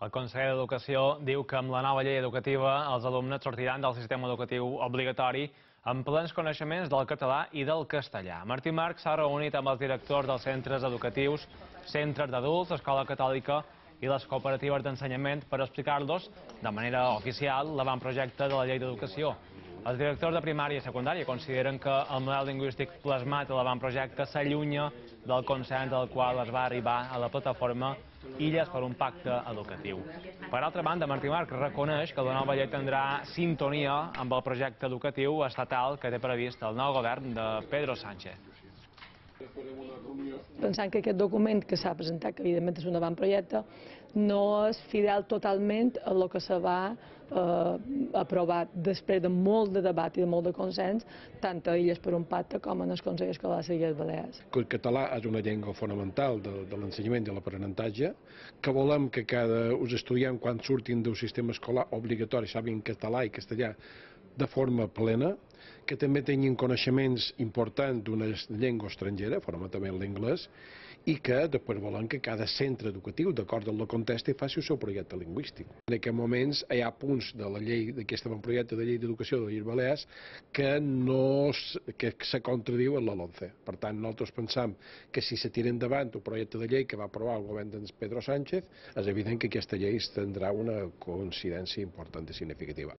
El conseller d'Educació diu que amb la nova llei educativa els alumnes sortiran del sistema educatiu obligatori amb plens coneixements del català i del castellà. Martí Marc s'ha reunit amb els directors dels centres educatius, centres d'adults, escola catòlica i les cooperatives d'ensenyament per explicar-los de manera oficial l'avantprojecte de la llei d'educació. Els directors de primària i secundària consideren que el model lingüístic plasmat a l'avantprojecte s'allunya del consens al qual es va arribar a la plataforma Illes per un pacte educatiu. Per altra banda, Martí Marc reconeix que la nova llei tindrà sintonia amb el projecte educatiu estatal que té previst el nou govern de Pedro Sánchez. Pensant que aquest document que s'ha presentat, que evidentment és un avantprojecte, no és fidel totalment a el que se va eh, aprovar després de molt de debat i de molt de consens, tant a Illes per un pacte com en el Consell Escolar de Illes Balears. El català és una llengua fonamental de, de l'ensenyament i l'aprenentatge, que volem que cada us estudiants quan surtin del sistema escolar obligatori sàpiguen català i castellà de forma plena, que també tinguin coneixements importants d'una llengua estrangera, fonamentalment l'anglès, i que després volen que cada centre educatiu, d'acord amb el context, faci el seu projecte lingüístic. En aquests moments hi ha punts de la llei, d'aquest projecte de llei d'educació de les Balears que no que se contradiu en la LONCE. Per tant, nosaltres pensam que si se tira endavant el projecte de llei que va aprovar el govern de Pedro Sánchez, és evident que aquesta llei tindrà una coincidència important i significativa.